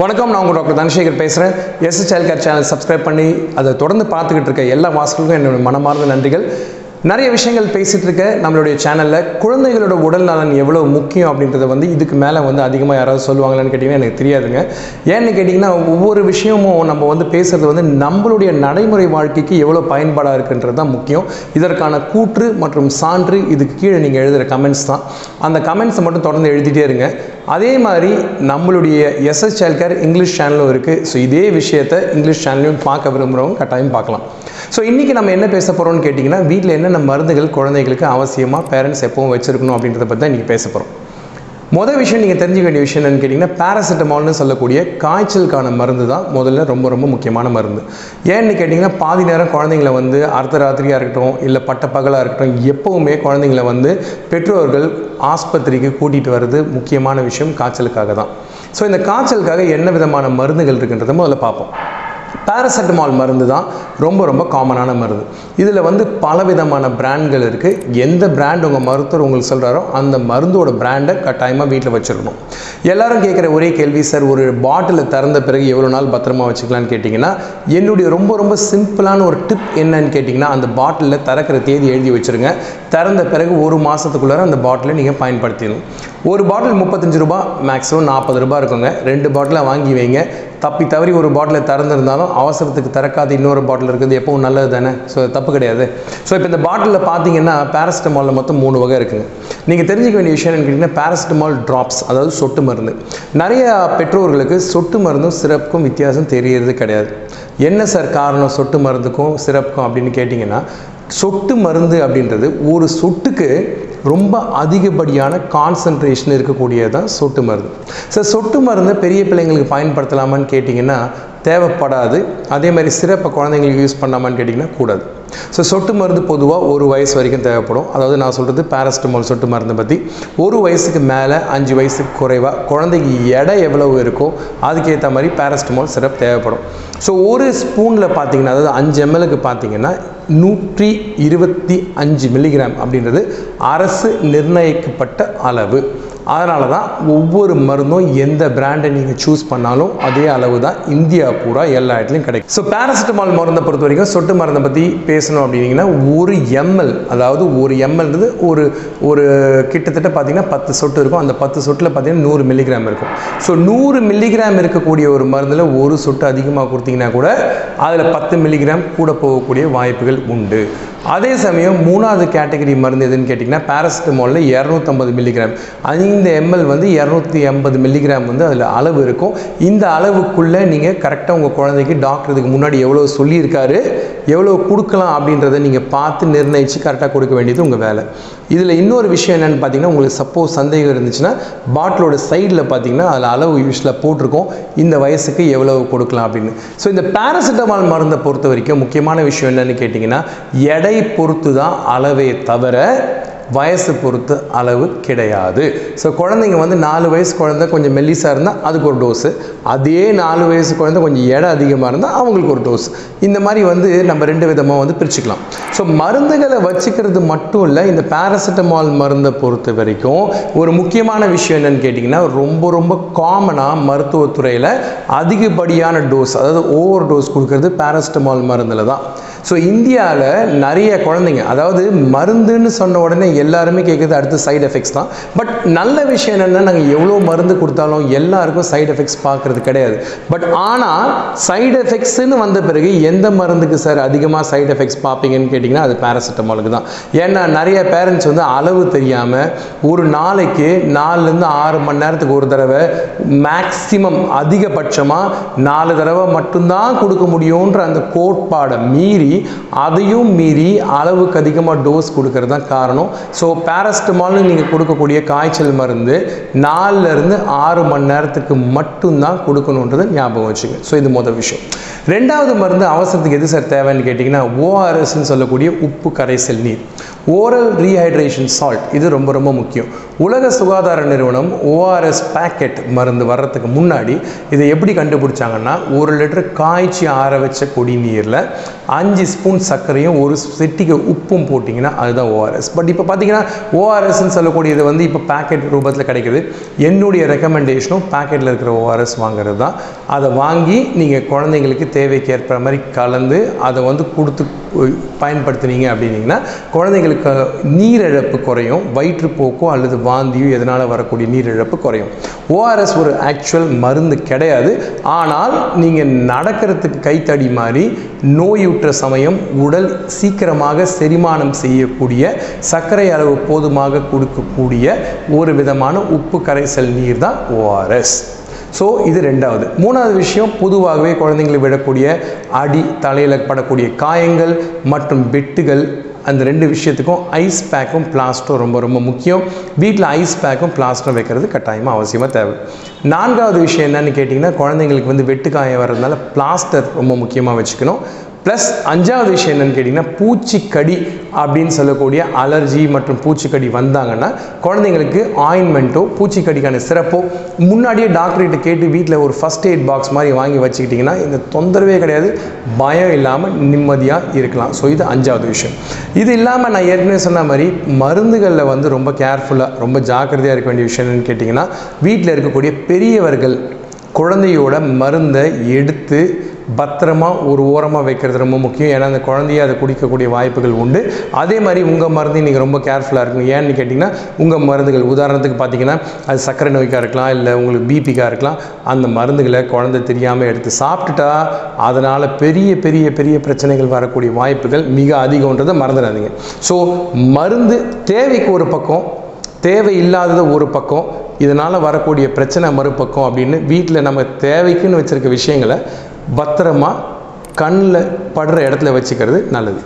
வணக்கம் நான் உங்கள் டாக்டர் தனசேகர் பேசுகிறேன் S child care channel subscribe பண்ணி அதை தொடர்ந்து பார்த்துக்கிட்டு இருக்க எல்லா வாசலுக்கும் என்னுடைய மனமார்ந்த நன்றிகள். நிறைய விஷயங்கள் பேசிகிட்டு இருக்க நம்மளுடைய சேனலில் குழந்தைகளோட உடல் நலன் எவ்வளோ முக்கியம் அப்படின்றத வந்து இதுக்கு மேலே வந்து அதிகமாக யாராவது சொல்லுவாங்களான்னு கேட்டிங்கன்னா எனக்கு தெரியாதுங்க. ஏன்னு கேட்டிங்கன்னா ஒவ்வொரு விஷயமும் நம்ம வந்து பேசுகிறது வந்து நம்மளுடைய நடைமுறை வாழ்க்கைக்கு எவ்வளோ பயன்பாடாக இருக்குன்றது தான் முக்கியம். இதற்கான கூற்று மற்றும் சான்று இதுக்கு கீழே நீங்கள் எழுதுகிற கமெண்ட்ஸ் தான். அந்த கமெண்ட்ஸை மட்டும் தொடர்ந்து எழுதிட்டே இருங்க. அதே மாதிரி நம்மளுடைய எஸ்எஸ் சைல்ட் கேர் இங்கிலீஷ் சேனலும் இருக்குது ஸோ இதே விஷயத்தை இங்கிலீஷ் சேனலையும் பார்க்க விரும்புகிறவங்க கட்டாயம் பார்க்கலாம். ஸோ இன்றைக்கி நம்ம என்ன பேச போகிறோம்னு கேட்டிங்கன்னா வீட்டில் என்னென்ன மருந்துகள் குழந்தைகளுக்கு அவசியமாக பேரண்ட்ஸ் எப்பவும் வச்சுருக்கணும் அப்படின்றத பற்றி தான் இன்றைக்கி பேச போகிறோம் மொதல் விஷயம் நீங்கள் தெரிஞ்சுக்க வேண்டிய விஷயம் என்னன்னு கேட்டிங்கன்னா பேராசிட்டமால்னு சொல்லக்கூடிய காய்ச்சலுக்கான மருந்து தான் முதல்ல ரொம்ப ரொம்ப முக்கியமான மருந்து. ஏன்னு கேட்டிங்கன்னா பாதி நேரம் குழந்தைங்கள வந்து அர்த்த ராத்திரியாக இருக்கட்டும் இல்லை பட்ட பகலாக இருக்கட்டும் எப்போவுமே குழந்தைங்கள வந்து பெற்றோர்கள் ஆஸ்பத்திரிக்கு கூட்டிகிட்டு வர்றது முக்கியமான விஷயம் காய்ச்சலுக்காக தான். ஸோ இந்த காய்ச்சலுக்காக என்ன விதமான மருந்துகள் இருக்குன்றதை முதல்ல பார்ப்போம். பேராசெட்டமால் மருந்து தான் ரொம்ப ரொம்ப காமனான மருந்து. இதில் வந்து பல விதமான பிராண்ட்கள் இருக்குது எந்த பிராண்ட் உங்கள் மருத்துவர் உங்களுக்கு சொல்கிறாரோ அந்த மருந்தோட பிராண்டை கட்டாயமாக வீட்டில் வச்சுருக்கணும் எல்லாரும் கேட்குற ஒரே கேள்வி சார் ஒரு பாட்டிலை திறந்த பிறகு எவ்வளோ நாள் பத்திரமா வச்சுக்கலான்னு கேட்டிங்கன்னா? என்னுடைய ரொம்ப ரொம்ப சிம்பிளான ஒரு டிப் என்னன்னு கேட்டிங்கன்னா அந்த பாட்டிலில் திறக்கிற தேதி எழுதி வச்சுருங்க. திறந்த பிறகு ஒரு மாதத்துக்குள்ளார அந்த பாட்டிலை நீங்கள் பயன்படுத்திடணும். ஒரு பாட்டில் முப்பத்தஞ்சு ரூபா மேக்ஸிமம் நாற்பது ரூபாய் இருக்குங்க. ரெண்டு பாட்டிலை வாங்கி வைங்க. தப்பி தவறி ஒரு பாட்டிலை திறந்துருந்தாலும் அவசரத்துக்கு திறக்காத இன்னொரு பாட்டில் இருக்குது. எப்பவும் நல்லது தானே? ஸோ தப்பு கிடையாது. ஸோ இப்போ இந்த பாட்டிலில் பார்த்தீங்கன்னா பேராசிட்டமாலில் மொத்தம் மூணு வகை இருக்குங்க. நீங்கள் தெரிஞ்சிக்க வேண்டிய விஷயம் என்னன்னு கேட்டிங்கன்னா பேராசிட்டமால் ட்ராப்ஸ் அதாவது சொட்டு மருந்து. நிறைய பெற்றோர்களுக்கு சொட்டு மருந்தும் சிறப்புக்கும் வித்தியாசம் தெரியறது கிடையாது. என்ன சார் காரணம் சொட்டு மருந்துக்கும் சிறப்புக்கும் அப்படின்னு கேட்டிங்கன்னா சொட்டு மருந்து அப்படின்றது ஒரு சொட்டுக்கு ரொம்ப அதிகப்படியான கான்சன்ட்ரேஷன் இருக்கக்கூடியது தான் சொட்டு மருந்து. சார் சொட்டு மருந்தை பெரிய பிள்ளைங்களுக்கு பயன்படுத்தலாமான்னு கேட்டிங்கன்னா தேவைப்படாது. அதே மாதிரி சிறப்பை குழந்தைங்களுக்கு யூஸ் பண்ணாமான்னு கேட்டிங்கன்னா கூடாது. ஸோ சொட்டு மருந்து பொதுவாக ஒரு வயசு வரைக்கும் தேவைப்படும். அதாவது நான் சொல்கிறது பேரஸ்டமால் சொட்டு மருந்தை பற்றி ஒரு வயசுக்கு மேலே அஞ்சு வயசுக்கு குறைவாக குழந்தைக்கு எடை எவ்வளவு இருக்கோ அதுக்கேற்ற மாதிரி பேரஸ்டமால் சிரப் தேவைப்படும். ஸோ ஒரு ஸ்பூனில் பார்த்தீங்கன்னா அதாவது அஞ்சு எம்எல்க்கு பார்த்தீங்கன்னா நூற்றி இருபத்தி அஞ்சு மில்லிகிராம் அப்படின்றது அரசு நிர்ணயிக்கப்பட்ட அளவு. அதனால தான் ஒவ்வொரு மருந்தும் எந்த பிராண்டை நீங்கள் சூஸ் பண்ணாலும் அதே அளவு தான் இந்தியா பூரா எல்லா இடத்துலையும் கிடைக்கும். ஸோ பேராசிட்டமால் மருந்தை பொறுத்த வரைக்கும் சொட்டு மருந்தை பற்றி பேசணும் அப்படின்னீங்கன்னா ஒரு எம்எல் அதாவது ஒரு எம்எல்ன்றது ஒரு ஒரு கிட்டத்தட்ட பார்த்தீங்கன்னா பத்து சொட்டு இருக்கும். அந்த பத்து சொட்டில் பார்த்தீங்கன்னா நூறு மில்லிகிராம் இருக்கும். ஸோ நூறு மில்லிகிராம் இருக்கக்கூடிய ஒரு மருந்தில் ஒரு சொட்டு அதிகமாக கொடுத்தீங்கன்னா கூட அதில் பத்து மில்லிகிராம் கூட போகக்கூடிய வாய்ப்புகள் உண்டு. அதே சமயம் மூணாவது கேட்டகரி மருந்து எதுன்னு கேட்டிங்கன்னா பேராசிட்டமாலில் இரநூத்தம்பது மில்லிகிராம் ஐந்து எம்எல் வந்து இரநூத்தி எண்பது மில்லிகிராம் வந்து அதில் அளவு இருக்கும். இந்த அளவுக்குள்ளே நீங்கள் கரெக்டாக உங்கள் குழந்தைக்கு டாக்டர் இதுக்கு முன்னாடி எவ்வளோ சொல்லியிருக்காரு எவ்வளோ கொடுக்கலாம் அப்படின்றத நீங்கள் பார்த்து நிர்ணயித்து கரெக்டாக கொடுக்க வேண்டியது உங்கள் வேலை. இதில் இன்னொரு விஷயம் என்னென்னு பார்த்தீங்கன்னா உங்களுக்கு சப்போஸ் சந்தேகம் இருந்துச்சுன்னா பாட்டிலோட சைடில் பார்த்தீங்கன்னா அதில் அளவு யூஸில் போட்டிருக்கோம். இந்த வயசுக்கு எவ்வளவு கொடுக்கலாம் அப்படின்னு. ஸோ இந்த பேராசிட்டமால் மருந்தை பொறுத்த வரைக்கும் முக்கியமான விஷயம் என்னென்னு கேட்டிங்கன்னா எடை பொறுத்து தான் அளவே தவிர வயசு பொறுத்து அளவு கிடையாது. ஸோ குழந்தைங்க வந்து நாலு வயசு குழந்தை கொஞ்சம் மெல்லிசாக இருந்தால் அதுக்கு ஒரு டோஸு அதே நாலு வயசு குழந்தை கொஞ்சம் எடை அதிகமாக இருந்தால் அவங்களுக்கு ஒரு டோஸ் இந்த மாதிரி வந்து நம்ம ரெண்டு விதமாக வந்து பிரிச்சுக்கலாம். ஸோ மருந்துகளை வச்சுக்கிறது மட்டும் இல்லை இந்த பேராசிட்டமால் மருந்தை பொறுத்த வரைக்கும் ஒரு முக்கியமான விஷயம் என்னன்னு கேட்டிங்கன்னா ரொம்ப ரொம்ப காமனாக மருத்துவத்துறையில் அதிகப்படியான டோஸ் அதாவது ஓவர் டோஸ் கொடுக்கறது பேராசிட்டமால் மருந்தில் தான். ஸோ இந்தியாவில் நிறைய குழந்தைங்க அதாவது மருந்துன்னு சொன்ன உடனே எல்லாருமே கேட்குறது அடுத்து சைடு எஃபெக்ட்ஸ் தான். பட் நல்ல விஷயம் என்னென்னா நாங்கள் எவ்வளோ மருந்து கொடுத்தாலும் எல்லாருக்கும் சைடு எஃபெக்ட்ஸ் பார்க்குறது கிடையாது. பட் ஆனால் சைடு எஃபெக்ட்ஸ்னு வந்த பிறகு எந்த மருந்துக்கு சார் அதிகமாக சைடு எஃபெக்ட்ஸ் பார்ப்பீங்கன்னு கேட்டிங்கன்னா அது பேராசிட்டமாலுக்கு தான். ஏன்னா நிறைய பேரண்ட்ஸ் வந்து அளவு தெரியாமல் ஒரு நாளைக்கு நாலுலேருந்து ஆறு மணி நேரத்துக்கு ஒரு தடவை மேக்சிமம் அதிகபட்சமாக நாலு தடவை மட்டும்தான் கொடுக்க முடியுன்ற அந்த கோட்பாடை மீறி அதையும் மீறி அளவுக்கு அதிகமாக டோஸ் கொடுக்கறது தான் காரணம் ஸோ பேரஸ்டமால்னு நீங்கள் கொடுக்கக்கூடிய காய்ச்சல் மருந்து நாலுலேருந்து ஆறு மணி நேரத்துக்கு மட்டும்தான் கொடுக்கணுன்றதை ஞாபகம் வச்சுங்க. ஸோ இது முதல் விஷயம். ரெண்டாவது மருந்து அவசரத்துக்கு எது சார் தேவைன்னு கேட்டிங்கன்னா ஓஆர்எஸ்ன்னு சொல்லக்கூடிய உப்பு கரைசல் நீர். ஓரல் ரீஹைட்ரேஷன் சால்ட் இது ரொம்ப ரொம்ப முக்கியம். உலக சுகாதார நிறுவனம் ஓஆர்எஸ் பேக்கெட் மருந்து வர்றதுக்கு முன்னாடி இதை எப்படி கண்டுபிடிச்சாங்கன்னா ஒரு லிட்டர் காய்ச்சி ஆற வச்ச குடிநீரில் அஞ்சு ஸ்பூன் சர்க்கரையும் ஒரு சிட்டிக்கு உப்பும் போட்டிங்கன்னா அதுதான் ஓஆர்எஸ் பட் இப்போ பார்த்தீங்கன்னா ஓஆர்எஸ்ன்னு சொல்லக்கூடியது வந்து இப்போ பேக்கெட் ரூபத்தில் கிடைக்குது. என்னுடைய ரெக்கமெண்டேஷனும் பேக்கெட்டில் இருக்கிற ஓஆர்எஸ் வாங்குறது தான். அதை வாங்கி நீங்கள் குழந்தைங்களுக்கு தேவைக்கேற்ப மாதிரி கலந்து அதை வந்து கொடுத்து பயன்படுத்துனீங்க அப்படின்னீங்கன்னா குழந்தைங்களுக்கு நீரிழப்பு குறையும் வயிற்றுப்போக்கோ அல்லது வாந்தியும் எதனால் வரக்கூடிய நீரிழப்பு குறையும். ஓஆர்எஸ் ஒரு ஆக்சுவல் மருந்து கிடையாது. ஆனால் நீங்கள் நடக்கிறதுக்கு கைத்தடி மாதிரி நோயுற்ற சமயம் உடல் சீக்கிரமாக செரிமானம் செய்யக்கூடிய சர்க்கரை அளவு போதுமாக கொடுக்கக்கூடிய ஒரு விதமான உப்பு கரைசல் நீர் தான் ஓஆர்எஸ் ஸோ இது ரெண்டாவது. மூணாவது விஷயம் பொதுவாகவே குழந்தைங்களை விடக்கூடிய அடி தலையில் படக்கூடிய காயங்கள் மற்றும் வெட்டுகள் அந்த ரெண்டு விஷயத்துக்கும் ஐஸ் பேக்கும் பிளாஸ்டோ ரொம்ப ரொம்ப முக்கியம். வீட்டில் ஐஸ் பேக்கும் பிளாஸ்டோ வைக்கிறது கட்டாயமாக அவசியமாக தேவை. நான்காவது விஷயம் என்னன்னு கேட்டிங்கன்னா குழந்தைங்களுக்கு வந்து வெட்டுக்காயம் வர்றதுனால பிளாஸ்டர் ரொம்ப முக்கியமாக வச்சுக்கணும். ப்ளஸ் அஞ்சாவது விஷயம் என்னென்னு கேட்டிங்கன்னா பூச்சிக்கடி அப்படின்னு சொல்லக்கூடிய அலர்ஜி மற்றும் பூச்சிக்கடி வந்தாங்கன்னா குழந்தைங்களுக்கு ஆயின்மெண்ட்டோ பூச்சிக்கடிக்கான சிறப்போ முன்னாடியே டாக்டர்கிட்ட கேட்டு வீட்டில் ஒரு ஃபஸ்ட் எய்ட் பாக்ஸ் மாதிரி வாங்கி வச்சுக்கிட்டிங்கன்னா இந்த தொந்தரவே கிடையாது. பயம் இல்லாமல் நிம்மதியாக இருக்கலாம். ஸோ இது அஞ்சாவது விஷயம். இது இல்லாமல் நான் ஏற்கனவே சொன்ன மாதிரி மருந்துகளில் வந்து ரொம்ப கேர்ஃபுல்லாக ரொம்ப ஜாக்கிரதையாக இருக்க வேண்டிய விஷயம் என்னென்னு கேட்டிங்கன்னா வீட்டில் இருக்கக்கூடிய பெரியவர்கள் குழந்தையோட மருந்தை எடுத்து பத்திரமா ஒரு ஓரமாக வைக்கிறது ரொம்ப முக்கியம். ஏன்னா அந்த குழந்தைய அதை குடிக்கக்கூடிய வாய்ப்புகள் உண்டு. அதே மாதிரி உங்கள் மருந்து நீங்கள் ரொம்ப கேர்ஃபுல்லாக இருக்கணும். ஏன்னு கேட்டிங்கன்னா உங்கள் மருந்துகள் உதாரணத்துக்கு பார்த்தீங்கன்னா அது சர்க்கரை நோய்க்காக இருக்கலாம் இல்லை உங்களுக்கு பிபிக்காக இருக்கலாம் அந்த மருந்துகளை குழந்தை தெரியாமல் எடுத்து சாப்பிட்டுட்டா அதனால் பெரிய பெரிய பெரிய பிரச்சனைகள் வரக்கூடிய வாய்ப்புகள் மிக அதிகம்ன்றதை மறந்துடாதீங்க. ஸோ மருந்து தேவைக்கு ஒரு பக்கம் தேவை இல்லாதது ஒரு பக்கம் இதனால் வரக்கூடிய பிரச்சனை மறுபக்கம் அப்படின்னு வீட்டில் நம்ம தேவைக்குன்னு வச்சுருக்க விஷயங்களை பத்திரமா கண்ணில் படுற இடத்துல வச்சுக்கிறது நல்லது.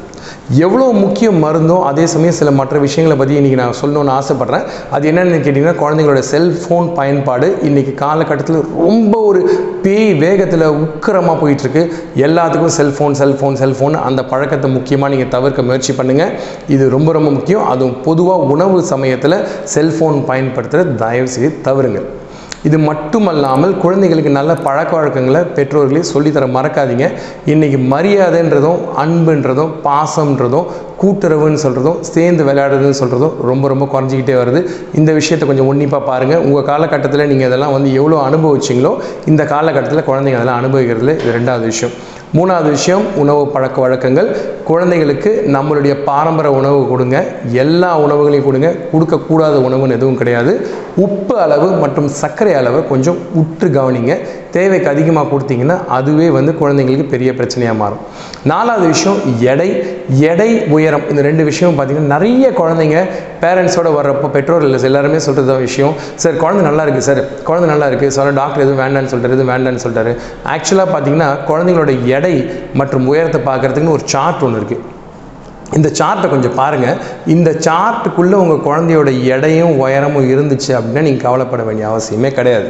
எவ்வளோ முக்கிய மருந்தோ அதே சமயம் சில மற்ற விஷயங்களை பற்றி இன்றைக்கி நான் சொல்லணும்னு ஆசைப்பட்றேன். அது என்னென்னு கேட்டிங்கன்னா குழந்தைங்களோட செல்ஃபோன் பயன்பாடு இன்றைக்கி காலகட்டத்தில் ரொம்ப ஒரு பேய் வேகத்தில் உக்கிரமாக போயிட்டுருக்கு. எல்லாத்துக்கும் செல்ஃபோன் செல்ஃபோன் செல்ஃபோன் அந்த பழக்கத்தை முக்கியமாக நீங்கள் தவிர்க்க முயற்சி பண்ணுங்கள் இது ரொம்ப ரொம்ப முக்கியம். அதுவும் பொதுவாக உணவு சமயத்தில் செல்ஃபோன் பயன்படுத்துகிற தயவு செய்து தவறுங்கள் இது மட்டுமல்லாமல் குழந்தைகளுக்கு நல்ல பழக்க வழக்கங்களை பெற்றோர்களே சொல்லித்தர மறக்காதீங்க. இன்றைக்கி மரியாதைன்றதும் அன்புன்றதும் பாசம்ன்றதும் கூட்டுறவுன்னு சொல்கிறதும் சேர்ந்து விளையாடுறதுன்னு சொல்கிறதும் ரொம்ப ரொம்ப குறைஞ்சிக்கிட்டே வருது. இந்த விஷயத்தை கொஞ்சம் உன்னிப்பாக பாருங்கள் உங்கள் காலகட்டத்தில் நீங்கள் இதெல்லாம் வந்து எவ்வளோ அனுபவிச்சிங்களோ இந்த காலகட்டத்தில் குழந்தைங்க அதெல்லாம் அனுபவிக்கிறதுல இது ரெண்டாவது விஷயம். மூணாவது விஷயம் உணவு பழக்க வழக்கங்கள். குழந்தைகளுக்கு நம்மளுடைய பாரம்பரிய உணவு கொடுங்க. எல்லா உணவுகளையும் கொடுங்க. கொடுக்கக்கூடாத உணவுன்னு எதுவும் கிடையாது. உப்பு அளவு மற்றும் சர்க்கரை அளவை கொஞ்சம் உற்று கவனிங்க. தேவைக்கு அதிகமாக கொடுத்தீங்கன்னா அதுவே வந்து குழந்தைங்களுக்கு பெரிய பிரச்சனையாக மாறும். நாலாவது விஷயம் எடை. எடை உயரம். இந்த ரெண்டு விஷயம் பார்த்தீங்கன்னா நிறைய குழந்தைங்க பேரண்ட்ஸோட வர்றப்போ பெற்றோர்கள் எல்லாருமே சொல்கிறது விஷயம். சார் குழந்தை நல்லா இருக்குது சார். குழந்தை நல்லா இருக்குது சார் டாக்டர் எதுவும் வேண்டான்னு சொல்கிறார் எதுவும் வேண்டான்னு சொல்கிறார் ஆக்சுவலாக பார்த்தீங்கன்னா குழந்தைங்களோட எடை மற்றும் உயரத்தை பார்க்கறதுக்குன்னு ஒரு சார்ட் ஒன்று இருக்குது இந்த சார்ட்டை கொஞ்சம் பாருங்கள் இந்த சார்ட்டுக்குள்ளே உங்கள் குழந்தையோட எடையும் உயரமும் இருந்துச்சு அப்படின்னா நீங்கள் கவலைப்பட வேண்டிய அவசியமே கிடையாது.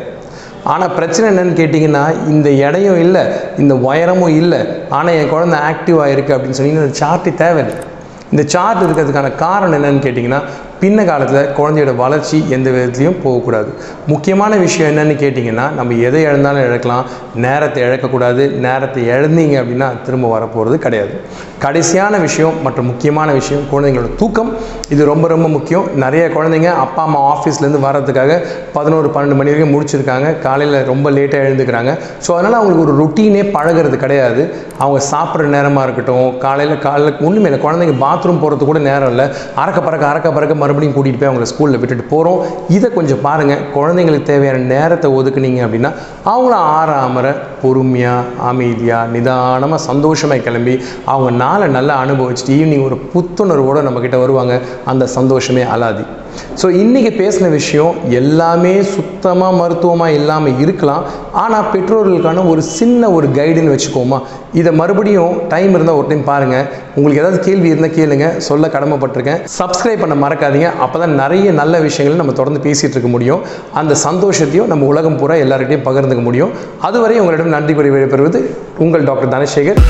ஆனால் பிரச்சனை என்னன்னு கேட்டிங்கன்னா இந்த எடையும் இல்லை இந்த உயரமும் இல்லை. ஆனால் என் குழந்தை ஆக்டிவாக இருக்குது அப்படின்னு சொன்னீங்கன்னா இந்த சார்ட்டு தேவையில்லை. இந்த சார்ட் இருக்கிறதுக்கான காரணம் என்னன்னு கேட்டிங்கன்னா பின்ன காலத்தில் குழந்தையோட வளர்ச்சி எந்த விதத்துலையும் போகக்கூடாது முக்கியமான விஷயம் என்னன்னு கேட்டிங்கன்னா நம்ம எதை இழந்தாலும் இழக்கலாம். நேரத்தை இழக்கக்கூடாது நேரத்தை இழந்தீங்க அப்படின்னா திரும்ப வரப்போகிறது கிடையாது. கடைசியான விஷயம் மற்றும் முக்கியமான விஷயம் குழந்தைங்களோட தூக்கம். இது ரொம்ப ரொம்ப முக்கியம். நிறைய குழந்தைங்க அப்பா அம்மா ஆஃபீஸ்லேருந்து வர்றதுக்காக பதினோரு பன்னெண்டு மணி வரைக்கும் முடிச்சிருக்காங்க காலையில் ரொம்ப லேட்டாக எழுந்துக்கிறாங்க. ஸோ அதனால் அவங்களுக்கு ஒரு ரொட்டீனே பழகிறது கிடையாது. அவங்க சாப்பிட்ற நேரமாக இருக்கட்டும் காலையில் காலையில் ஒன்றுமே இல்லை. குழந்தைங்க பாத்ரூம் போகிறது கூட நேரம் இல்லை. அறக்க பறக்க அறக்க பறக்க மறுபடியும் கூட்டிகிட்டு போய் அவங்கள ஸ்கூலில் விட்டுட்டு போகிறோம் இதை கொஞ்சம் பாருங்கள் குழந்தைங்களுக்கு தேவையான நேரத்தை ஒதுக்குனீங்க அப்படின்னா அவங்கள ஆறாமற பொறுமையாக அமைதியாக நிதானமாக சந்தோஷமாக கிளம்பி அவங்க நாளை நல்லா அனுபவிச்சுட்டு ஈவினிங் ஒரு புத்துணர்வோடு நம்மக்கிட்ட வருவாங்க. அந்த சந்தோஷமே அலாதி. ஸோ இன்றைக்கி பேசின விஷயம் எல்லாமே சுத்தமாக மருத்துவமாக இல்லாமல் இருக்கலாம். ஆனால் பெற்றோர்களுக்கான ஒரு சின்ன ஒரு கைடுன்னு வச்சுக்கோமா. இதை மறுபடியும் டைம் இருந்தால் ஒரு டைம் பாருங்கள் உங்களுக்கு ஏதாவது கேள்வி இருந்தால் கேளுங்க. சொல்ல கடமைப்பட்டிருக்கேன். சப்ஸ்கிரைப் பண்ண மறக்காதீங்க. அப்போ தான் நிறைய நல்ல விஷயங்களை நம்ம தொடர்ந்து பேசிகிட்டு இருக்க முடியும். அந்த சந்தோஷத்தையும் நம்ம உலகம் பூரா எல்லார்கிட்டையும் பகிர்ந்துக்க முடியும். அதுவரை உங்களிடம் நன்றி கூறி உங்கள் டாக்டர் தனசேகர்.